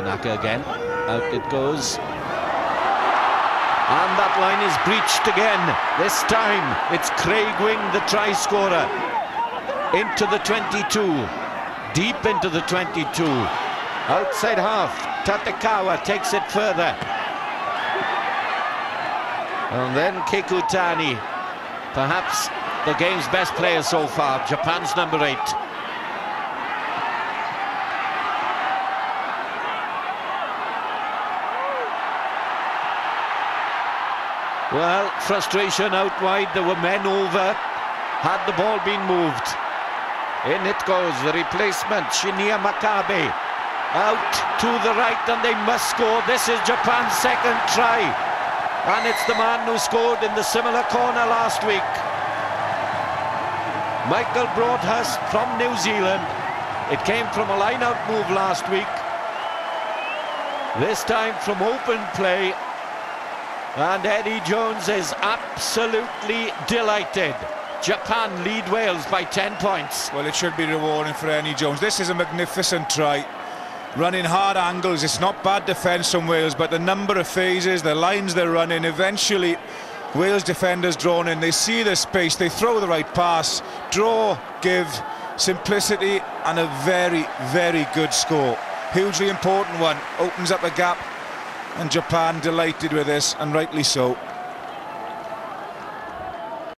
Tanaka again. Out it goes. And that line is breached again. This time it's Craig Wing, the try scorer. Into the 22. Deep into the 22. Outside half. Tatekawa takes it further. And then Kikutani. Perhaps the game's best player so far. Japan's number eight. Well, frustration out wide. There were men over. Had the ball been moved. In it goes, the replacement, Shinya Makabe. Out to the right, and they must score. This is Japan's second try. And it's the man who scored in the similar corner last week. Michael Broadhurst from New Zealand. It came from a line-out move last week. This time from open play and Eddie Jones is absolutely delighted. Japan lead Wales by 10 points. Well, it should be rewarding for Eddie Jones. This is a magnificent try. Running hard angles. It's not bad defence from Wales, but the number of phases, the lines they're running, eventually Wales defenders drawn in. They see the space, they throw the right pass, draw, give, simplicity, and a very, very good score. Hugely important one. Opens up a gap and Japan delighted with this, and rightly so.